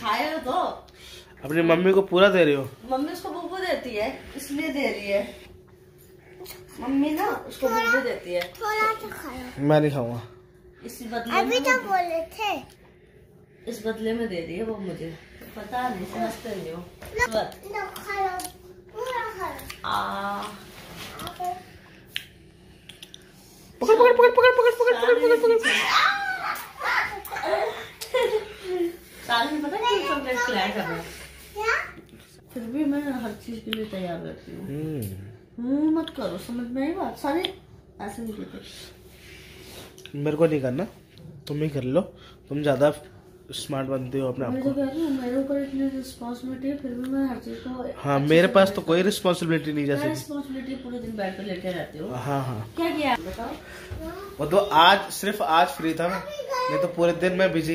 खाए तो। अपनी मम्मी को पूरा दे रही हो? मम्मी उसको बुबू देती है इसलिए दे रही है। मम्मी ना उसको बुबू देती है। थोड़ा सा खाओ मैं नहीं खाऊँगा। इसी बदले अभी तो बोले थे। इस बदले में दे रही है वो मुझे। पता नहीं समझते नहीं हो। पकड़ पकड़ पकड़ पकड़ पकड़ पकड़ पता नहीं रहा फिर भी मैं हर चीज़ के लिए तैयार रहती हूँ। हम्म, मत करो समझ में आई बात? सारे ऐसे नहीं कहते मेरे को नहीं करना। तुम ही कर लो। तुम ज़्यादा स्मार्ट बनते हो अपने आप तो को हूँ मेरे ऊपर इतनी रिस्पॉन्सिबिलिटी है फिर भी मैं हर चीज़ को हाँ मेरे पास तो कोई रिस्पॉन्सिबिलिटी नहीं जैसे रिस्पॉन्सिबिलिटी पूरे दिन बेड पे लेटे रहते हो। हाँ हाँ। क्या किया? बताओ। वो तो आज सिर्फ़ आज फ्री था मैं। नहीं तो पूरे दिन मैं बिज़ी